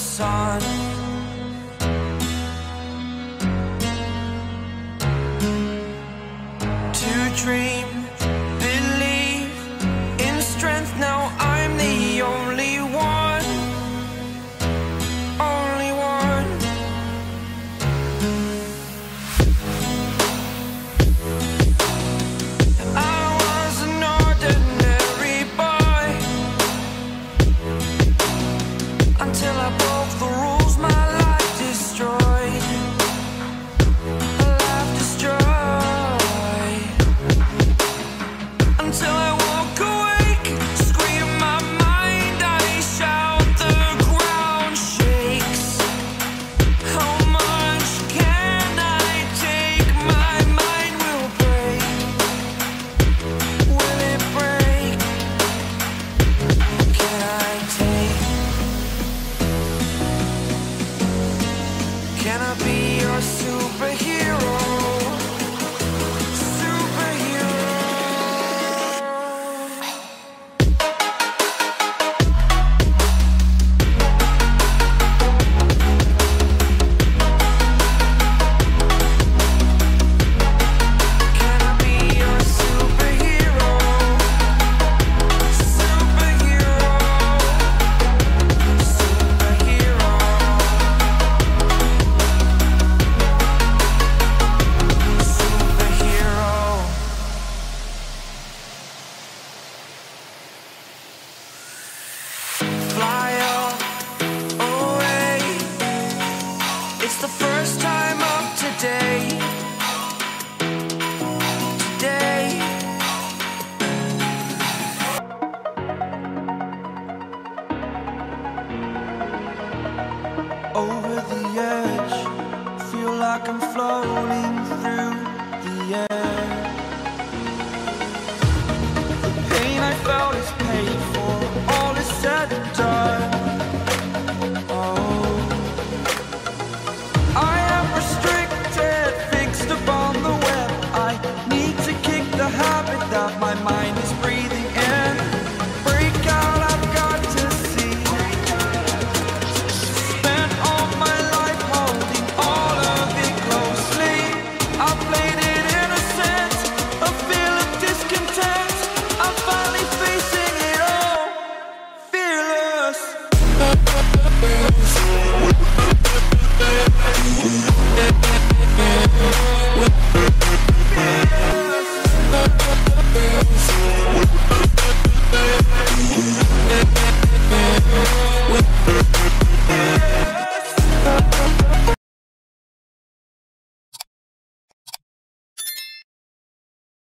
sun. To dream, believe in strength. Now I'm the only one. Only one. superhero. I'm floating.